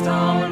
stone.